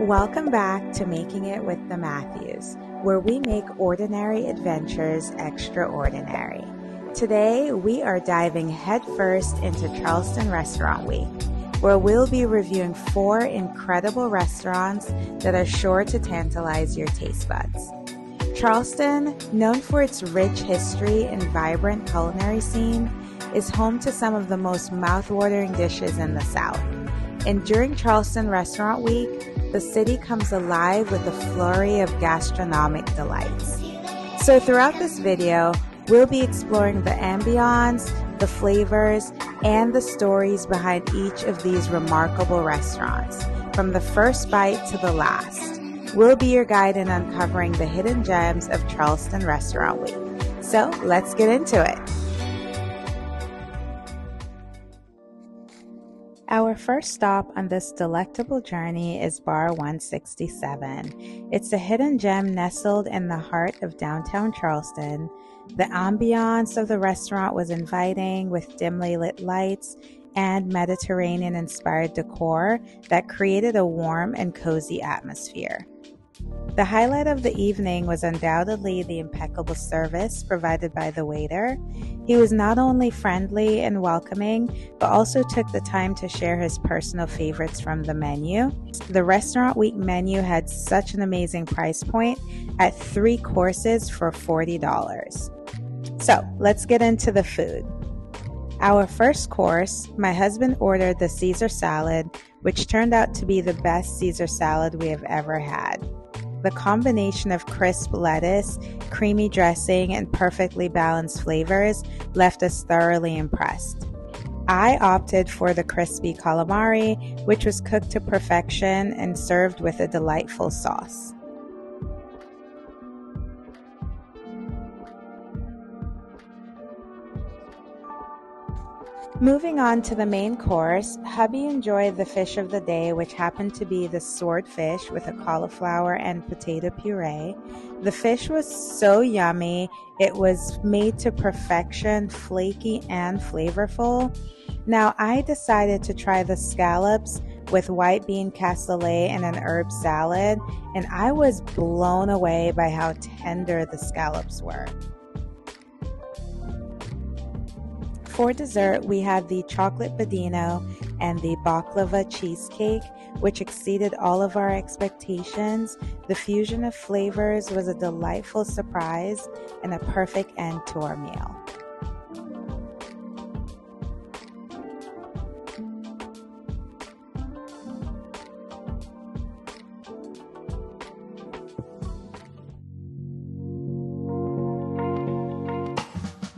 Welcome back to Making It with the Matthews, where we make ordinary adventures extraordinary. Today, we are diving headfirst into Charleston Restaurant Week, where we'll be reviewing four incredible restaurants that are sure to tantalize your taste buds. Charleston, known for its rich history and vibrant culinary scene, is home to some of the most mouthwatering dishes in the South. And during Charleston Restaurant Week, the city comes alive with a flurry of gastronomic delights. So throughout this video, we'll be exploring the ambience, the flavors, and the stories behind each of these remarkable restaurants, from the first bite to the last. We'll be your guide in uncovering the hidden gems of Charleston Restaurant Week. So let's get into it. Our first stop on this delectable journey is Bar 167. It's a hidden gem nestled in the heart of downtown Charleston. The ambiance of the restaurant was inviting with dimly lit lights and Mediterranean inspired decor that created a warm and cozy atmosphere. The highlight of the evening was undoubtedly the impeccable service provided by the waiter. He was not only friendly and welcoming, but also took the time to share his personal favorites from the menu. The restaurant week menu had such an amazing price point at three courses for $40. So let's get into the food. Our first course, my husband ordered the Caesar salad, which turned out to be the best Caesar salad we have ever had. The combination of crisp lettuce, creamy dressing, and perfectly balanced flavors left us thoroughly impressed. I opted for the crispy calamari, which was cooked to perfection and served with a delightful sauce. Moving on to the main course, hubby enjoyed the fish of the day, which happened to be the swordfish with a cauliflower and potato puree. The fish was so yummy, it was made to perfection, flaky and flavorful. Now, I decided to try the scallops with white bean cassoulet and an herb salad, and I was blown away by how tender the scallops were. For dessert, we had the chocolate budino and the baklava cheesecake, which exceeded all of our expectations. The fusion of flavors was a delightful surprise and a perfect end to our meal.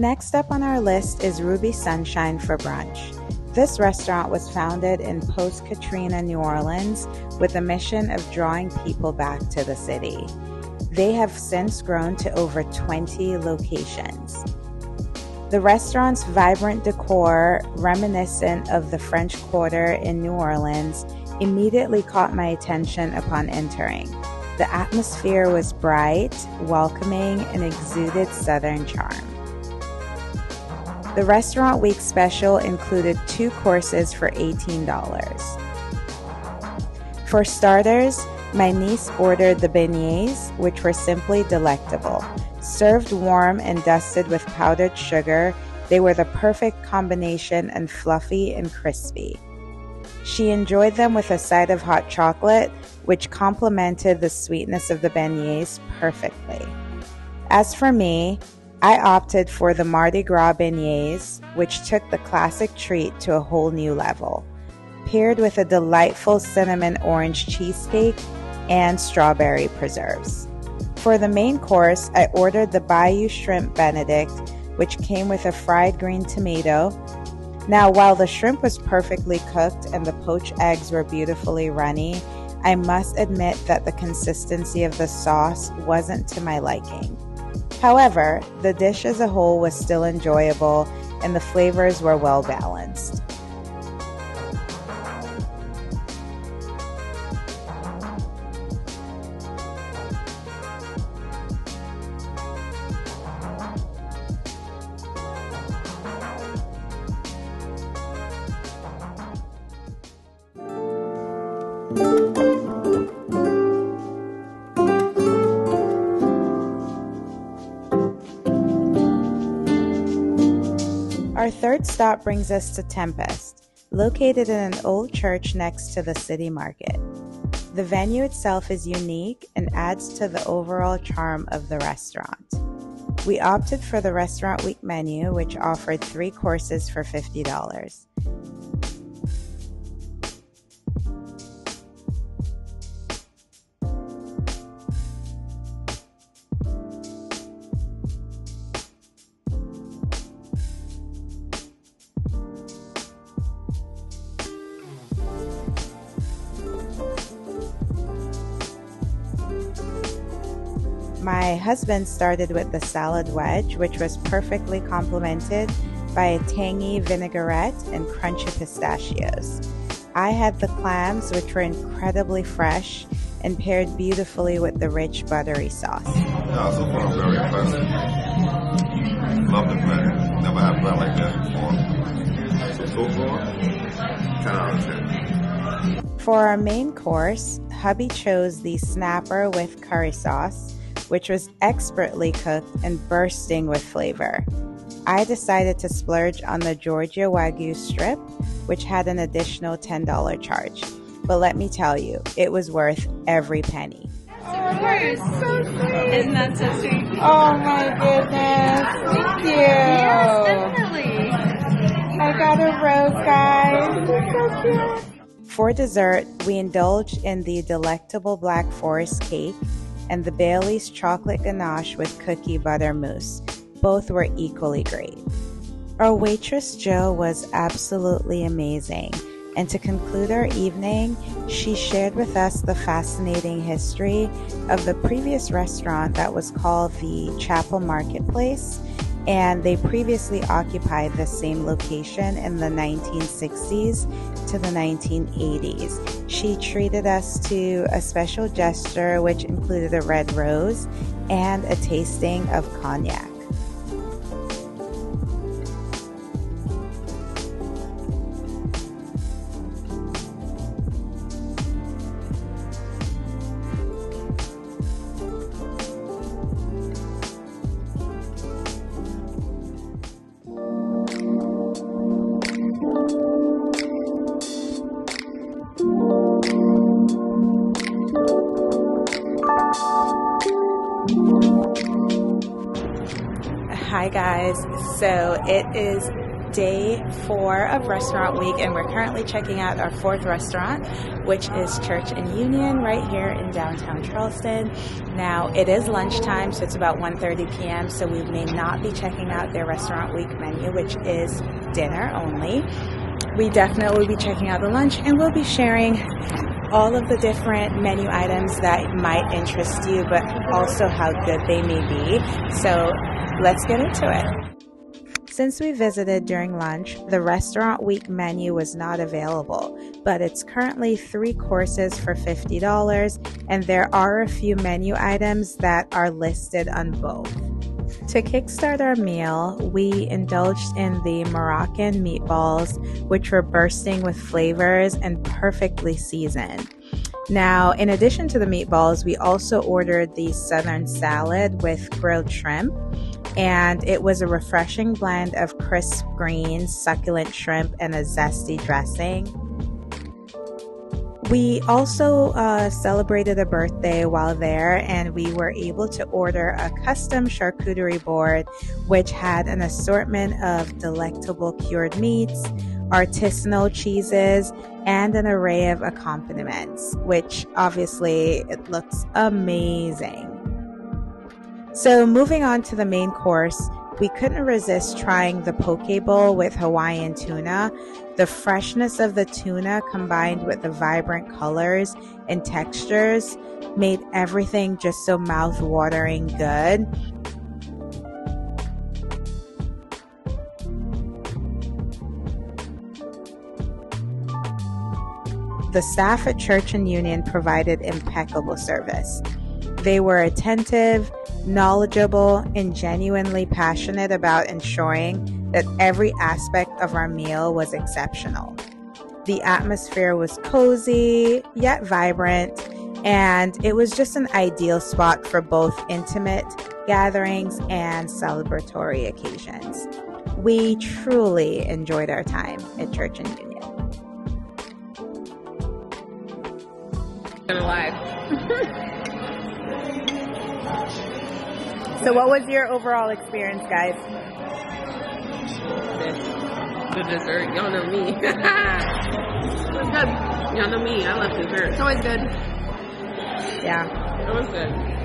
Next up on our list is Ruby Sunshine for brunch. This restaurant was founded in post Katrina New Orleans with a mission of drawing people back to the city. They have since grown to over 20 locations. The restaurant's vibrant decor, reminiscent of the French Quarter in New Orleans, immediately caught my attention upon entering. The atmosphere was bright, welcoming, and exuded Southern charm. The Restaurant Week special included two courses for $18. For starters, my niece ordered the beignets, which were simply delectable. Served warm and dusted with powdered sugar, they were the perfect combination and fluffy and crispy. She enjoyed them with a side of hot chocolate, which complemented the sweetness of the beignets perfectly. As for me, I opted for the Mardi Gras beignets, which took the classic treat to a whole new level, paired with a delightful cinnamon orange cheesecake and strawberry preserves. For the main course, I ordered the Bayou Shrimp Benedict, which came with a fried green tomato. Now, while the shrimp was perfectly cooked and the poached eggs were beautifully runny, I must admit that the consistency of the sauce wasn't to my liking. However, the dish as a whole was still enjoyable and the flavors were well balanced. Third stop brings us to Tempest, located in an old church next to the city market. The venue itself is unique and adds to the overall charm of the restaurant. We opted for the Restaurant Week menu, which offered three courses for $50. My husband started with the salad wedge, which was perfectly complemented by a tangy vinaigrette and crunchy pistachios. I had the clams, which were incredibly fresh and paired beautifully with the rich buttery sauce. So far very. Love the bread. Never had bread like that before. So far, 10 out of 10. For our main course, hubby chose the snapper with curry sauce which was expertly cooked and bursting with flavor. I decided to splurge on the Georgia Wagyu strip, which had an additional $10 charge. But let me tell you, it was worth every penny. Oh, so sweet. Isn't that so sweet? Oh my goodness. Thank you. Yes, definitely. I got a rose, guys. so. For dessert, we indulged in the delectable Black Forest cake and the Bailey's chocolate ganache with cookie butter mousse. Both were equally great. Our waitress Jill was absolutely amazing. And to conclude our evening, she shared with us the fascinating history of the previous restaurant that was called the Chapel Marketplace and they previously occupied the same location in the 1960s to the 1980s. She treated us to a special gesture, which included a red rose and a tasting of cognac. Hi, guys. So it is day four of Restaurant Week, and we're currently checking out our fourth restaurant, which is Church and Union right here in downtown Charleston. Now, it is lunchtime, so it's about 1.30 p.m., so we may not be checking out their Restaurant Week menu, which is dinner only. We definitely will be checking out the lunch, and we'll be sharing all of the different menu items that might interest you, but also how good they may be. So let's get into it. Since we visited during lunch, the restaurant week menu was not available, but it's currently three courses for $50, and there are a few menu items that are listed on both. To kickstart our meal, we indulged in the Moroccan meatballs, which were bursting with flavors and perfectly seasoned. Now, in addition to the meatballs, we also ordered the Southern salad with grilled shrimp and it was a refreshing blend of crisp greens, succulent shrimp, and a zesty dressing. We also uh, celebrated a birthday while there, and we were able to order a custom charcuterie board, which had an assortment of delectable cured meats, artisanal cheeses, and an array of accompaniments, which obviously it looks amazing. So, moving on to the main course, we couldn't resist trying the poke bowl with Hawaiian tuna. The freshness of the tuna combined with the vibrant colors and textures made everything just so mouth-watering good. The staff at Church and Union provided impeccable service. They were attentive, knowledgeable, and genuinely passionate about ensuring that every aspect of our meal was exceptional. The atmosphere was cozy, yet vibrant, and it was just an ideal spot for both intimate gatherings and celebratory occasions. we truly enjoyed our time at Church and Union. Gonna So, what was your overall experience, guys? The dessert, y'all know me. it was good. Y'all know me. I love dessert. It's always good. Yeah. It was good.